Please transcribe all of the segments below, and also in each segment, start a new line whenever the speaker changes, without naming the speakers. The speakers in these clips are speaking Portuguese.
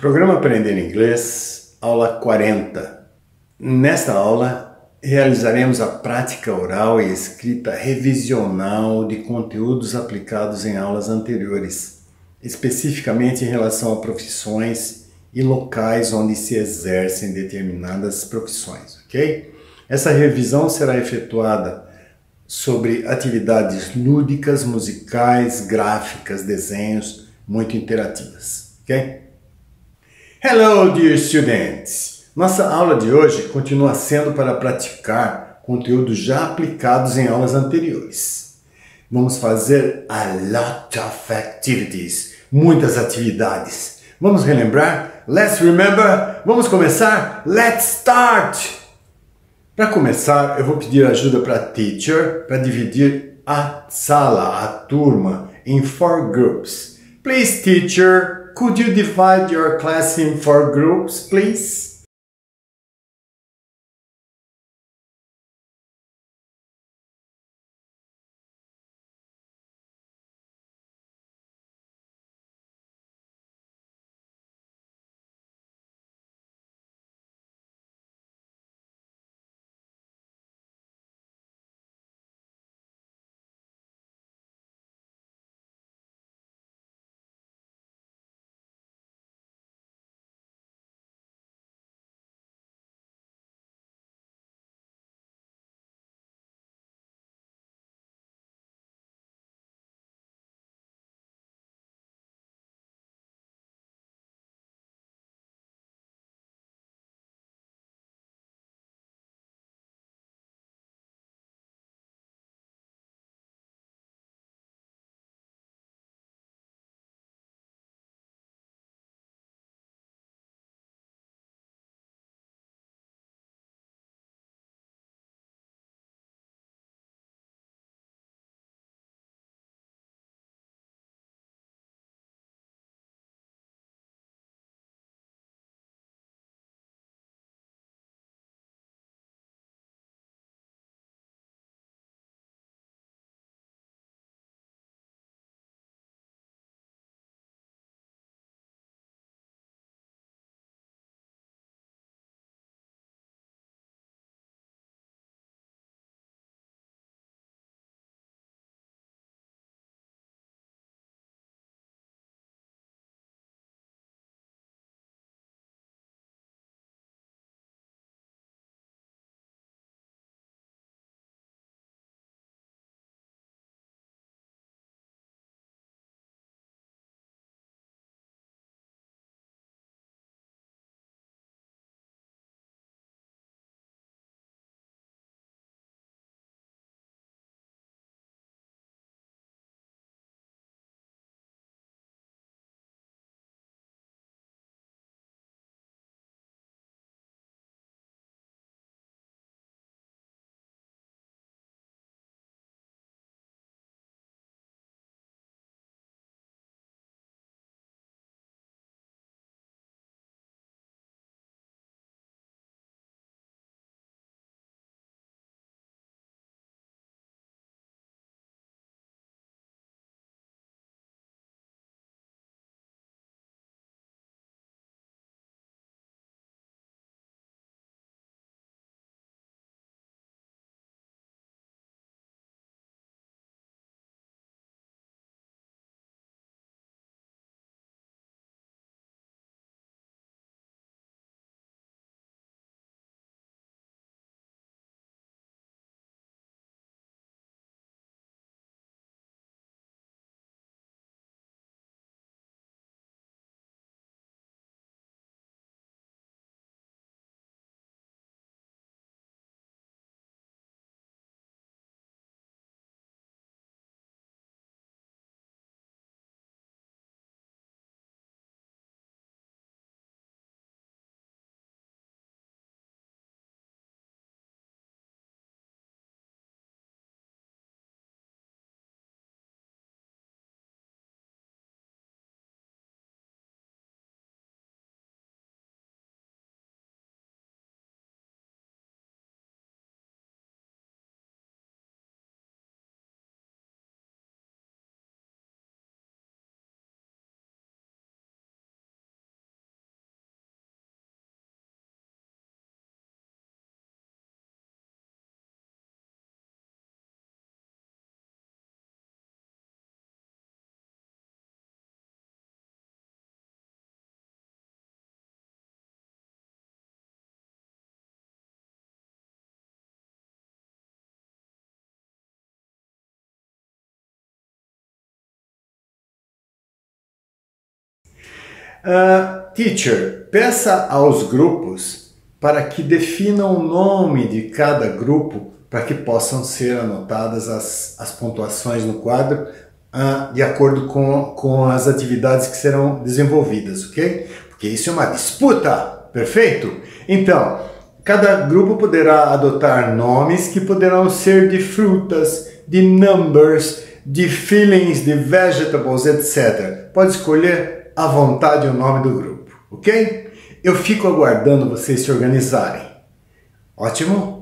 Programa Aprender Inglês, aula 40. Nesta aula, realizaremos a prática oral e escrita revisional de conteúdos aplicados em aulas anteriores, especificamente em relação a profissões e locais onde se exercem determinadas profissões, ok? Essa revisão será efetuada sobre atividades lúdicas, musicais, gráficas, desenhos, muito interativas, ok? Hello, dear students! Nossa aula de hoje continua sendo para praticar conteúdos já aplicados em aulas anteriores. Vamos fazer a lot of activities, muitas atividades. Vamos relembrar? Let's remember? Vamos começar? Let's start! Para começar, eu vou pedir ajuda para a teacher para dividir a sala, a turma, em four groups. Please, teacher, Could you divide your class in four groups, please? Uh, teacher, peça aos grupos para que definam o nome de cada grupo para que possam ser anotadas as, as pontuações no quadro uh, de acordo com, com as atividades que serão desenvolvidas, ok? Porque isso é uma disputa, perfeito? Então, cada grupo poderá adotar nomes que poderão ser de frutas, de numbers, de feelings, de vegetables, etc. Pode escolher à vontade o nome do grupo, ok? Eu fico aguardando vocês se organizarem. Ótimo?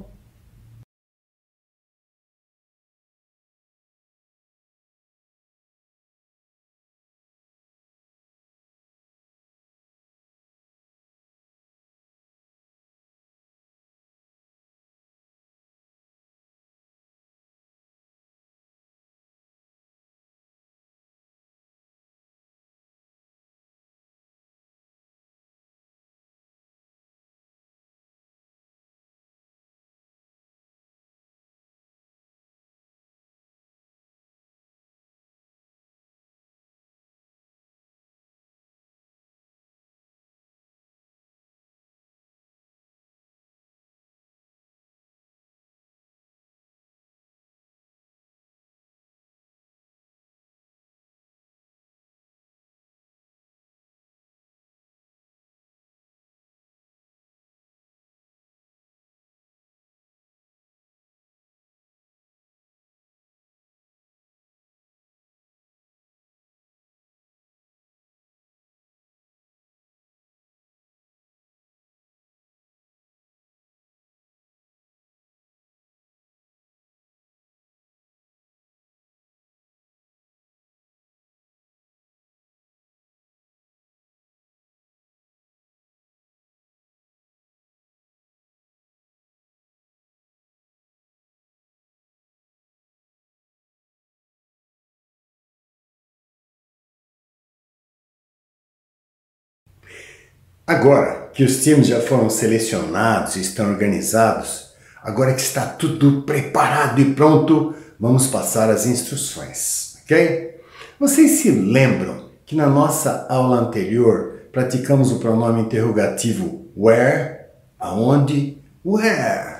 Agora que os times já foram selecionados e estão organizados, agora que está tudo preparado e pronto, vamos passar as instruções, ok? Vocês se lembram que na nossa aula anterior praticamos o pronome interrogativo where, aonde, where,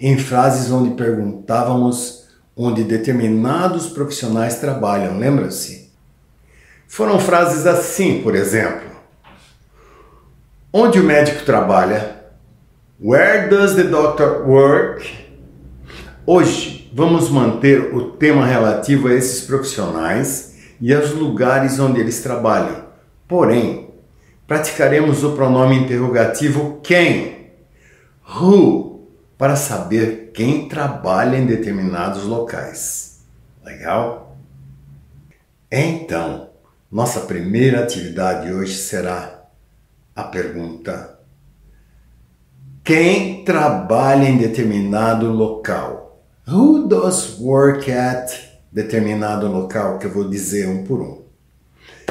em frases onde perguntávamos onde determinados profissionais trabalham, lembra-se? Foram frases assim, por exemplo. Onde o médico trabalha? Where does the doctor work? Hoje vamos manter o tema relativo a esses profissionais e aos lugares onde eles trabalham. Porém, praticaremos o pronome interrogativo quem? Who? Para saber quem trabalha em determinados locais. Legal? Então, nossa primeira atividade hoje será a pergunta: quem trabalha em determinado local? Who does work at determinado local? Que eu vou dizer um por um.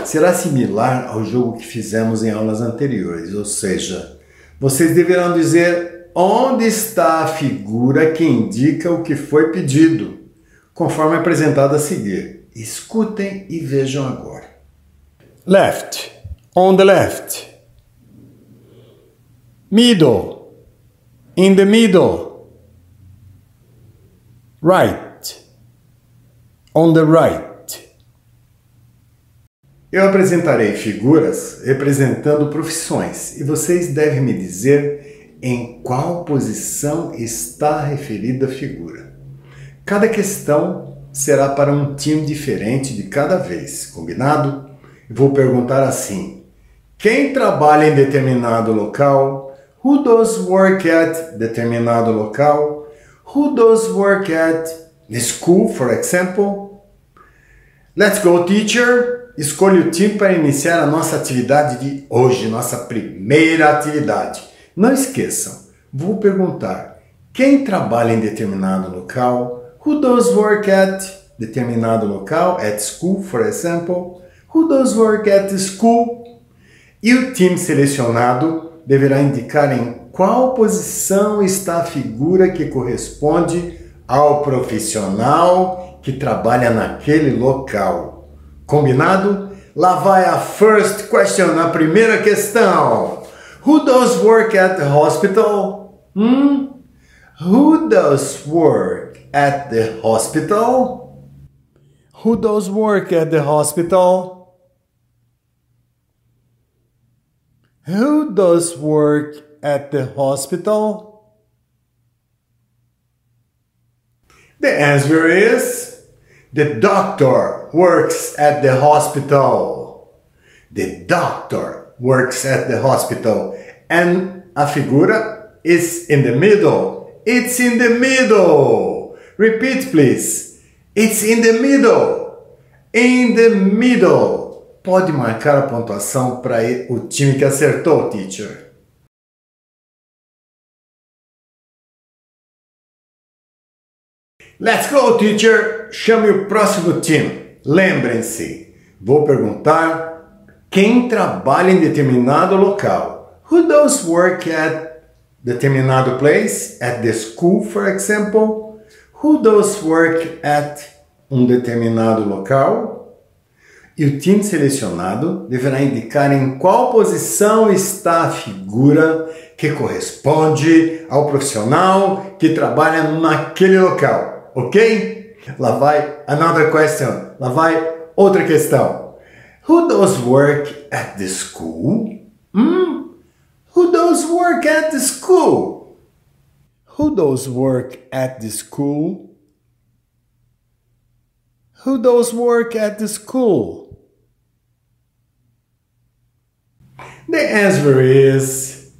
Será similar ao jogo que fizemos em aulas anteriores, ou seja, vocês deverão dizer onde está a figura que indica o que foi pedido, conforme apresentado a seguir. Escutem e vejam agora. Left. On the left. Middle, in the middle, right, on the right. Eu apresentarei figuras representando profissões e vocês devem me dizer em qual posição está referida a figura. Cada questão será para um time diferente de cada vez, combinado? Vou perguntar assim: quem trabalha em determinado local Who does work at determinado local? Who does work at the school, for example? Let's go, teacher! Escolha o time para iniciar a nossa atividade de hoje, nossa primeira atividade. Não esqueçam, vou perguntar: quem trabalha em determinado local? Who does work at determinado local? At school, for example. Who does work at school? E o time selecionado deverá indicar em qual posição está a figura que corresponde ao profissional que trabalha naquele local. Combinado? Lá vai a first question, a primeira questão. Who does work at the hospital? Hmm? Who does work at the hospital? Who does work at the hospital? Who does work at the hospital? The answer is the doctor works at the hospital. The doctor works at the hospital. And a figura is in the middle. It's in the middle. Repeat, please. It's in the middle. In the middle. Pode marcar a pontuação para o time que acertou, teacher. Let's go, teacher! Chame o próximo time. Lembrem-se, vou perguntar quem trabalha em determinado local. Who does work at determinado place? At the school, for example? Who does work at um determinado local? E o time selecionado deverá indicar em qual posição está a figura que corresponde ao profissional que trabalha naquele local ok? Lá vai another question. Lá vai outra questão. Who does work at the school? Hmm? Who does work at the school? Who does work at the school? Who does work at the school? The answer is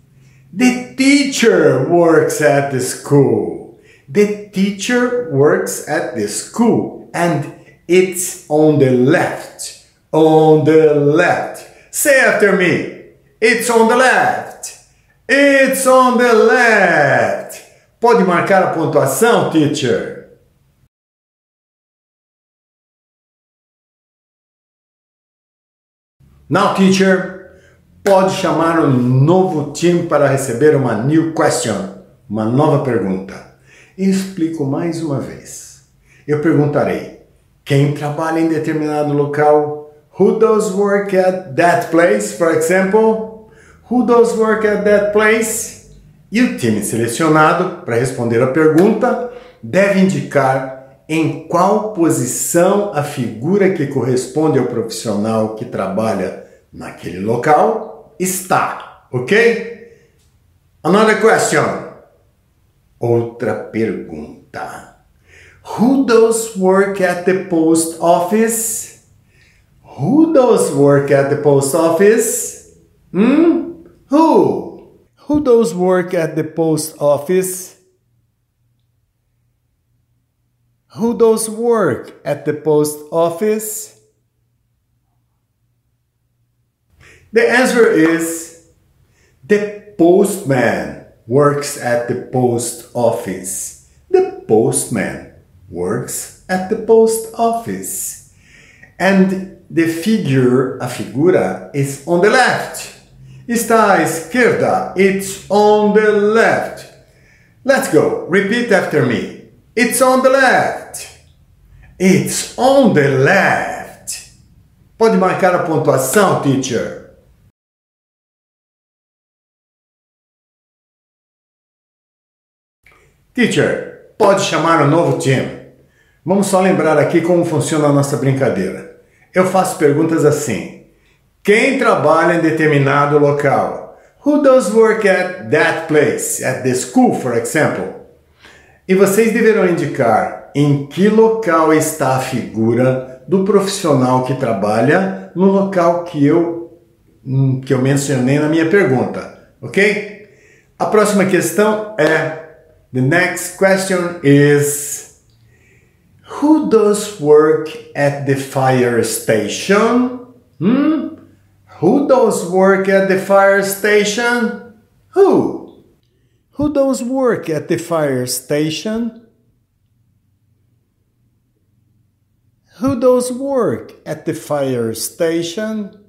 the teacher works at the school. The teacher works at the school and it's on the left. On the left. Say after me. It's on the left. It's on the left. Pode marcar a pontuação, teacher? Now, teacher, pode chamar um novo time para receber uma new question, uma nova pergunta. Explico mais uma vez. Eu perguntarei: quem trabalha em determinado local? Who does work at that place, for example? Who does work at that place? E o time selecionado para responder a pergunta deve indicar em qual posição a figura que corresponde ao profissional que trabalha naquele local está, ok? Another question. Outra pergunta. Who does work at the post office? Who does work at the post office? Hmm? Who? Who does work at the post office? Who does work at the post office? The answer is the postman works at the post office. The postman works at the post office. And the figure, a figura, is on the left. Está à esquerda. It's on the left. Let's go. Repeat after me. It's on the left. It's on the left. Pode marcar a pontuação, teacher. Teacher, pode chamar o novo time. Vamos só lembrar aqui como funciona a nossa brincadeira. Eu faço perguntas assim: Quem trabalha em determinado local? Who does work at that place? At the school, for example? E vocês deverão indicar em que local está a figura do profissional que trabalha no local que eu, que eu mencionei na minha pergunta, ok? A próxima questão é The next question is Who does work at the fire station? Hmm? Who does work at the fire station? Who? Who does work at the fire station? Who does work at the fire station?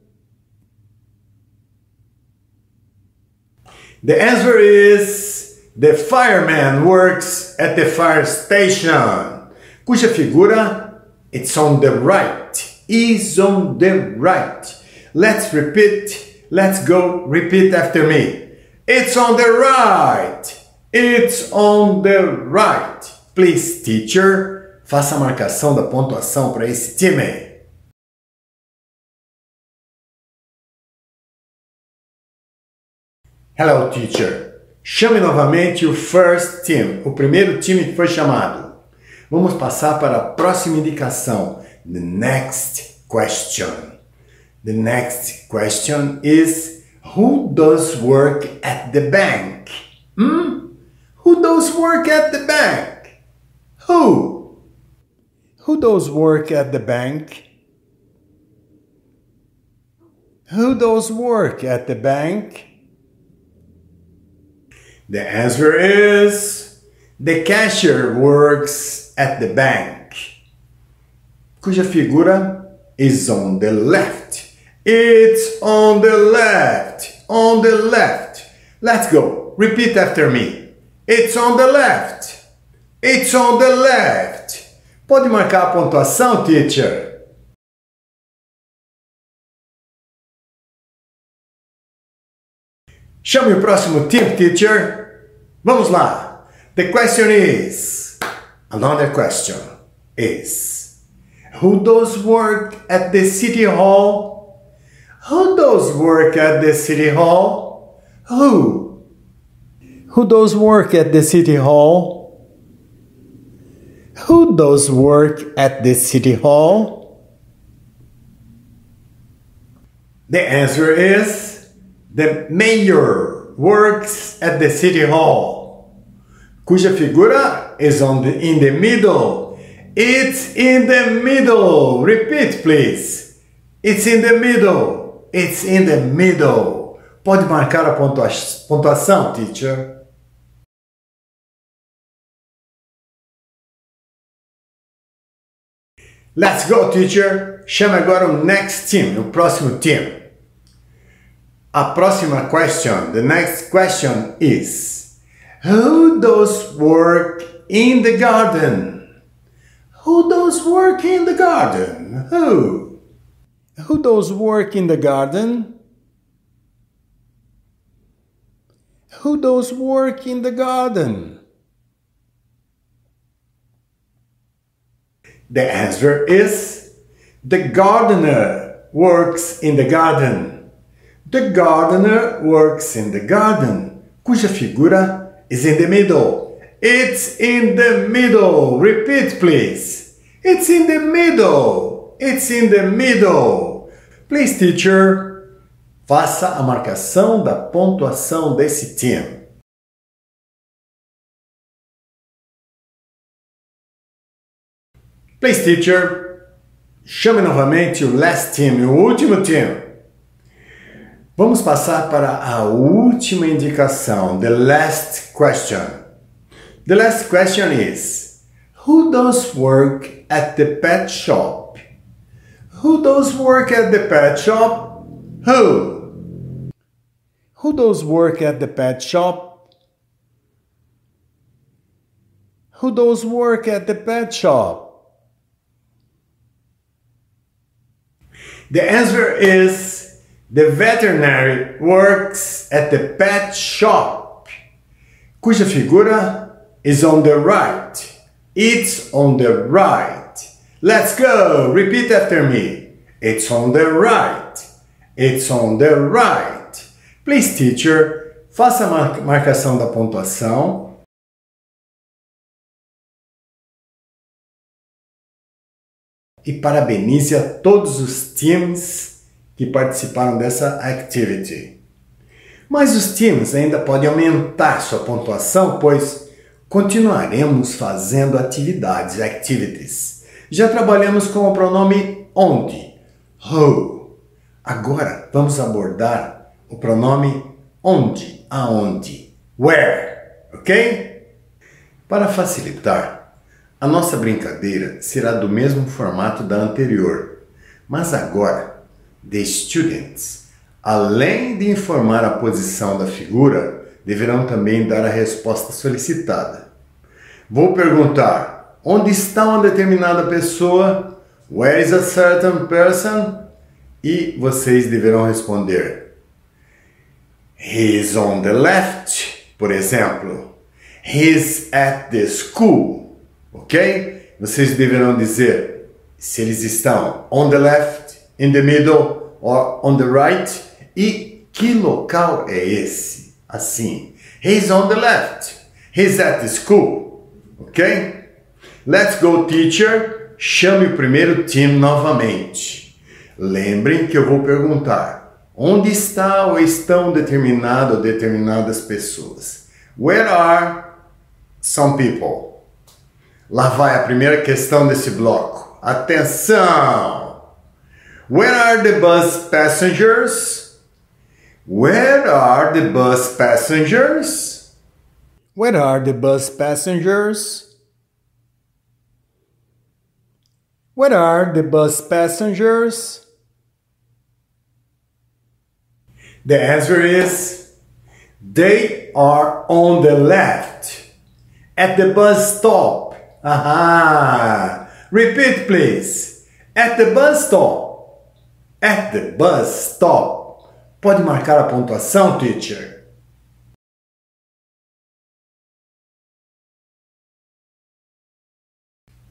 The answer is The fireman works at the fire station, cuja figura it's on the right. is on the right. Let's repeat. Let's go. Repeat after me. It's on the right. It's on the right. Please, teacher, faça a marcação da pontuação para esse time. Hello, teacher. Chame novamente o first team, o primeiro time que foi chamado. Vamos passar para a próxima indicação. The next question. The next question is Who does work at the bank? Hmm? Who does work at the bank? Who? Who does work at the bank? Who does work at the bank? The answer is the cashier works at the bank. Cuja figura is on the left. It's on the left. On the left. Let's go. Repeat after me. It's on the left. It's on the left. Pode marcar a pontuação, teacher? Chame o próximo team, teacher. Vamos lá. The question is, another question is, who does work at the city hall? Who does work at the city hall? Who? Who does work at the city hall? Who does work at the city hall? The answer is The mayor works at the city hall, cuja figura is on the, in the middle. It's in the middle. Repeat, please. It's in the middle. It's in the middle. Pode marcar a pontua pontuação, teacher? Let's go, teacher. Chama agora o next team, o próximo time. A próxima question, the next question is Who does work in the garden? Who does work in the garden? Who? Who does work in the garden? Who does work in the garden? The answer is the gardener works in the garden. The gardener works in the garden, cuja figura is in the middle. It's in the middle. Repeat, please. It's in the middle. It's in the middle. Please, teacher, faça a marcação da pontuação desse team. Please, teacher, chame novamente o last team, o último team. Vamos passar para a última indicação, the last question. The last question is: Who does work at the pet shop? Who does work at the pet shop? Who? Who does work at the pet shop? Who does work at the pet shop? The answer is The veterinary works at the pet shop, cuja figura is on the right. It's on the right. Let's go! Repeat after me. It's on the right. It's on the right. Please, teacher, faça a marcação da pontuação. E parabenize a todos os times que participaram dessa activity. Mas os times ainda podem aumentar sua pontuação, pois continuaremos fazendo atividades, activities. Já trabalhamos com o pronome onde, who. Agora vamos abordar o pronome onde, aonde, where, ok? Para facilitar, a nossa brincadeira será do mesmo formato da anterior, mas agora The students, além de informar a posição da figura, deverão também dar a resposta solicitada. Vou perguntar: onde está uma determinada pessoa? Where is a certain person? E vocês deverão responder. He's on the left, por exemplo. He's at the school, ok? Vocês deverão dizer se eles estão on the left, in the middle on the right e que local é esse. Assim, he's on the left. He's at the school, ok? Let's go, teacher. Chame o primeiro time novamente. Lembrem que eu vou perguntar: onde está ou estão determinado ou determinadas pessoas? Where are some people? Lá vai a primeira questão desse bloco. Atenção! Where are the bus passengers? Where are the bus passengers?
Where are the bus passengers? Where are the bus passengers?
The answer is they are on the left at the bus stop. Aha! Repeat, please. At the bus stop. At the bus stop. Pode marcar a pontuação, teacher?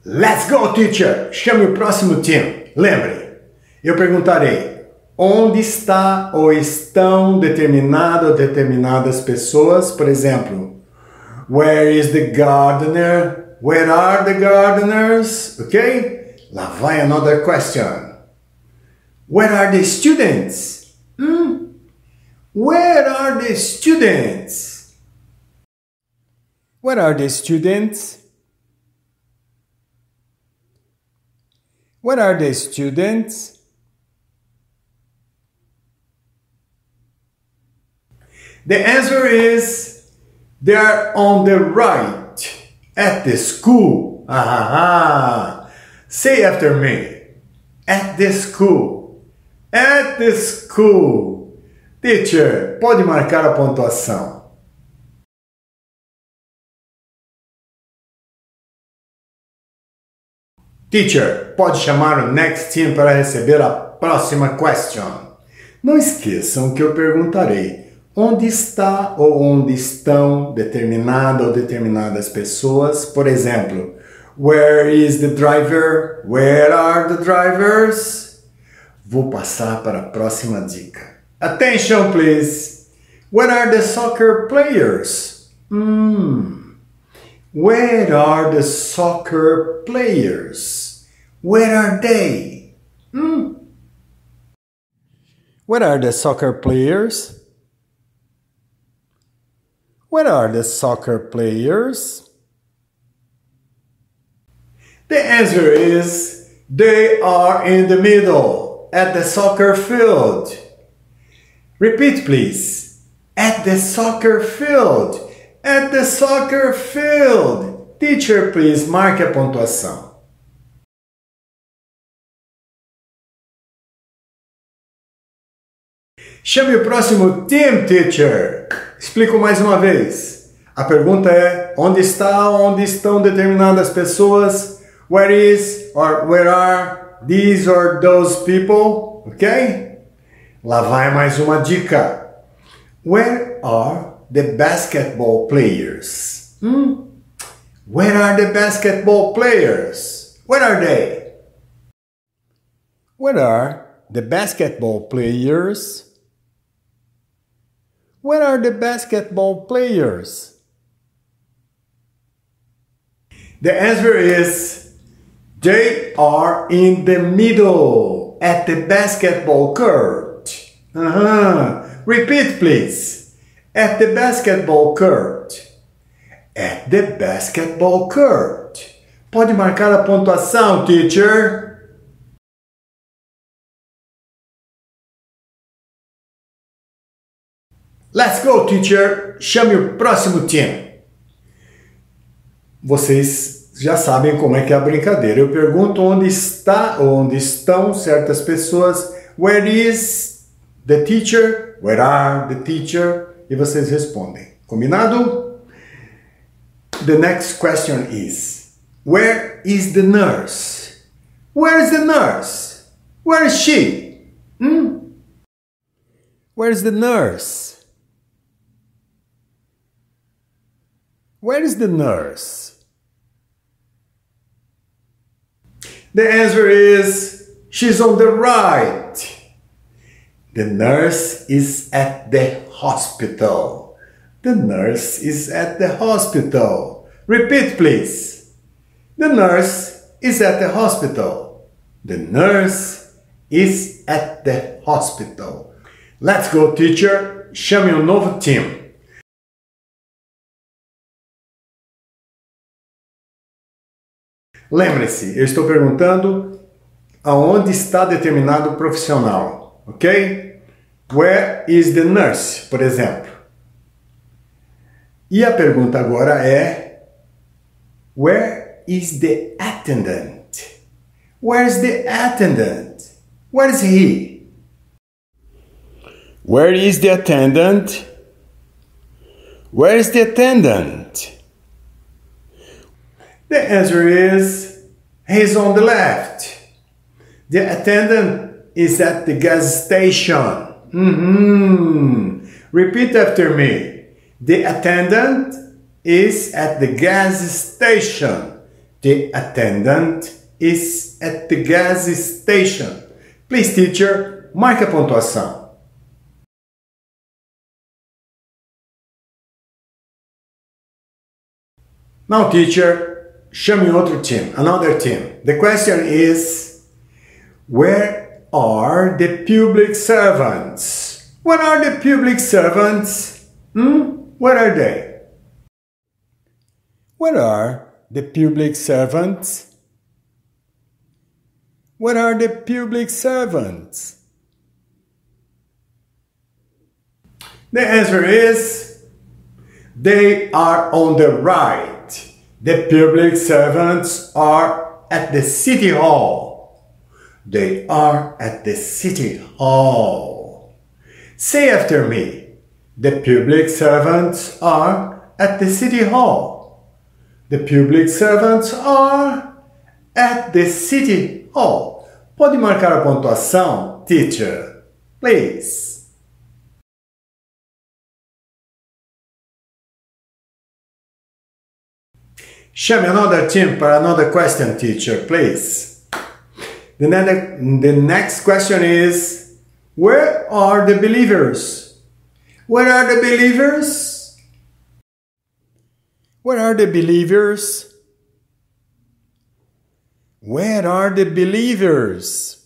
Let's go, teacher! Chame o próximo time. Lembre, eu perguntarei onde está ou estão determinado ou determinadas pessoas, por exemplo, where is the gardener? Where are the gardeners? Ok? Lá vai another question. Where are the students? Hmm? Where are the students?
Where are the students? Where are the students?
The answer is they are on the right at the school. Ah, say after me. At the school. At the school. Teacher, pode marcar a pontuação. Teacher, pode chamar o next team para receber a próxima question. Não esqueçam que eu perguntarei onde está ou onde estão determinada ou determinadas pessoas. Por exemplo, where is the driver? Where are the drivers? Vou passar para a próxima dica. Attention, please. Where are the soccer players? Hmm. Where are the soccer players? Where are they? Hmm.
Where are the soccer players? Where are the soccer players?
The answer is they are in the middle at the soccer field. Repeat, please. At the soccer field. At the soccer field. Teacher, please, marque a pontuação. Chame o próximo team, teacher. Explico mais uma vez. A pergunta é: onde está, onde estão determinadas pessoas? Where is or where are these are those people? Ok? Lá vai mais uma dica. Where are the basketball players? Hmm? Where are the basketball players? Where are they?
Where are the basketball players? Where are the basketball players?
The answer is they are in the middle at the basketball court. Uh-huh. Repeat, please. At the basketball court. At the basketball court. Pode marcar a pontuação, teacher. Let's go, teacher. Chame o próximo time. Vocês já sabem como é que é a brincadeira. Eu pergunto onde está onde estão certas pessoas. Where is the teacher? Where are the teacher? E vocês respondem. Combinado? The next question is Where is the nurse? Where is the nurse? Where is she? Hmm?
Where is the nurse? Where is the nurse?
The answer is she's on the right. The nurse is at the hospital. The nurse is at the hospital. Repeat, please. The nurse is at the hospital. The nurse is at the hospital. Let's go, teacher. Chame um novo time. Lembre-se, eu estou perguntando aonde está determinado profissional, ok? Where is the nurse, por exemplo. E a pergunta agora é Where is the attendant? Where is the attendant? Where is he?
Where is the attendant? Where is the attendant?
The answer is he's on the left. The attendant is at the gas station. hmm Repeat after me. The attendant is at the gas station. The attendant is at the gas station. Please, teacher, marque a pontuação. Now, teacher, show me other team, another team. The question is, where are the public servants? Where are the public servants? Hmm? Where are they?
Where are the public servants? Where are the public servants?
The answer is they are on the right. The public servants are at the city hall. They are at the city hall. Say after me. The public servants are at the city hall. The public servants are at the city hall. Pode marcar a pontuação, teacher? Please. Show me another team for another question, teacher, please. The, ne- the next question is Where are the believers? Where are the believers?
Where are the believers? Where are the believers?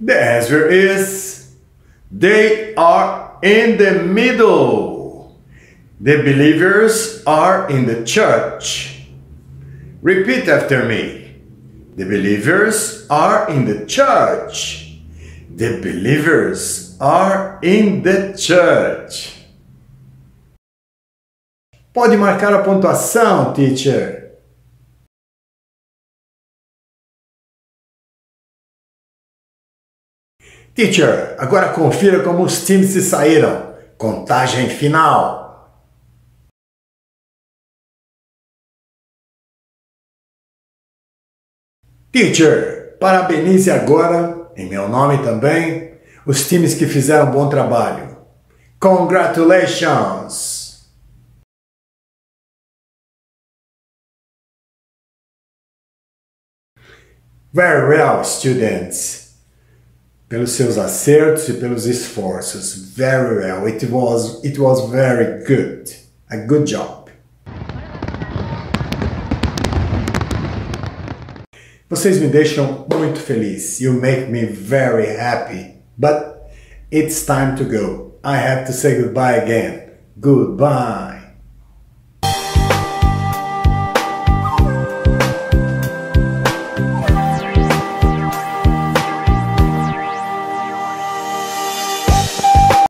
The answer is they are in the middle. The believers are in the church. Repeat after me. The believers are in the church. The believers are in the church. Pode marcar a pontuação, teacher. Teacher, agora confira como os times se saíram. Contagem final. Teacher, parabenize agora, em meu nome também, os times que fizeram um bom trabalho. Congratulations! Very well, students. Pelos seus acertos e pelos esforços. Very well. It was, it was very good. A good job. Vocês me deixam muito feliz. You make me very happy. But it's time to go. I have to say goodbye again. Goodbye.